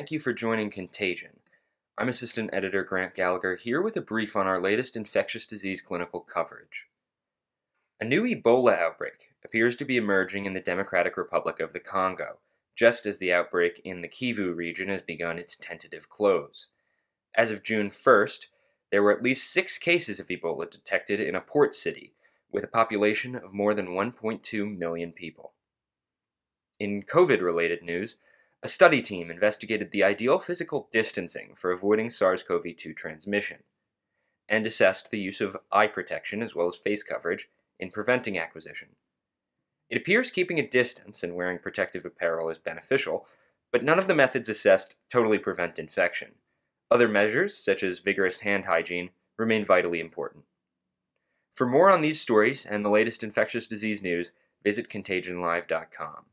Thank you for joining Contagion. I'm Assistant Editor Grant Gallagher here with a brief on our latest infectious disease clinical coverage. A new Ebola outbreak appears to be emerging in the Democratic Republic of the Congo, just as the outbreak in the Kivu region has begun its tentative close. As of June 1st, there were at least six cases of Ebola detected in a port city, with a population of more than 1.2 million people. In COVID related news, a study team investigated the ideal physical distancing for avoiding SARS CoV 2 transmission and assessed the use of eye protection as well as face coverage in preventing acquisition. It appears keeping a distance and wearing protective apparel is beneficial, but none of the methods assessed totally prevent infection. Other measures, such as vigorous hand hygiene, remain vitally important. For more on these stories and the latest infectious disease news, visit contagionlive.com.